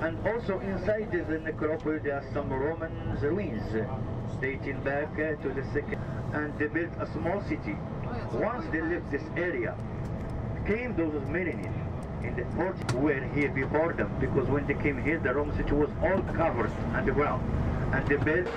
And also inside the necropolis there are some Roman ruins dating back uh, to the second and they built a small city. Once they left this area, came those Marinid in the 40s were here before them because when they came here the Roman city was all covered underground and they built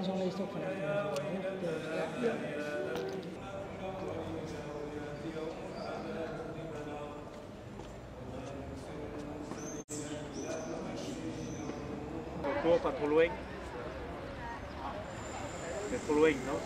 en journaliste pas trop loin. Mais trop loin, non?